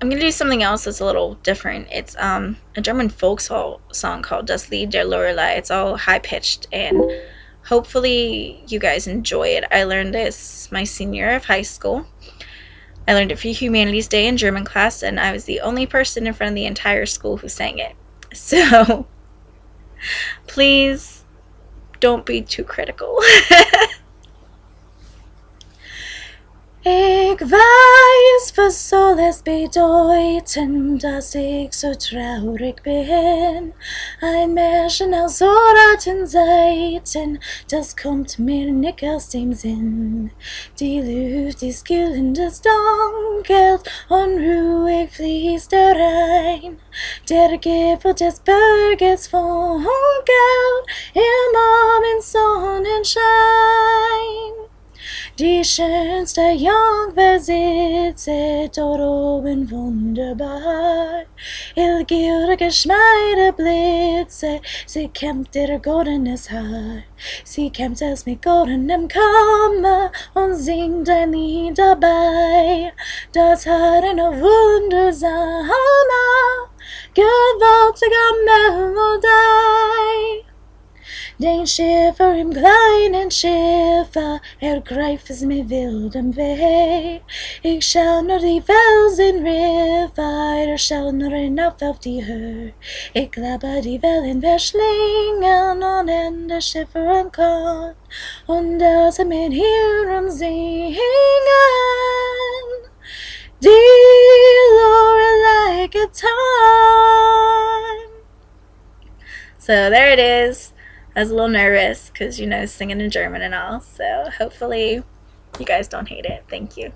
I'm gonna do something else that's a little different. It's um a German folk song called Das Lied der Lorelei. It's all high pitched and hopefully you guys enjoy it. I learned this my senior of high school. I learned it for Humanities Day in German class, and I was the only person in front of the entire school who sang it. So please don't be too critical. Weiß, was soll es bedeuten, dass ich so traurig bin. Ein Märchen aus Oraten Seiten, das kommt mir nicht aus dem Sinn. Die Luft ist kühlend, es dunkelt, unruhig fließt der Rhein. Der Gipfel des Berges funkelt im Abendsonnenschein. Die schönste Jungfer sitzt dort oben wunderbar. Illgür geschmeide Blitze, sie kämmt ihr goldenes Haar. Sie kämmt es mit goldenem Kammer und singt ein Lied dabei. Das hat eine wundersame, gewaltige Melodie. Den Schiffer im kleinen Schiffer ergreift es mir wildem Weh. Ich schau nur die Felsen weiter, schau nur hinauf auf die Höhe. Ich glaube, die Wellen verschlingen und in der ankommt und dass er mit hier singen. Die Lorelei time. So there it is. I was a little nervous because, you know, singing in German and all. So hopefully you guys don't hate it. Thank you.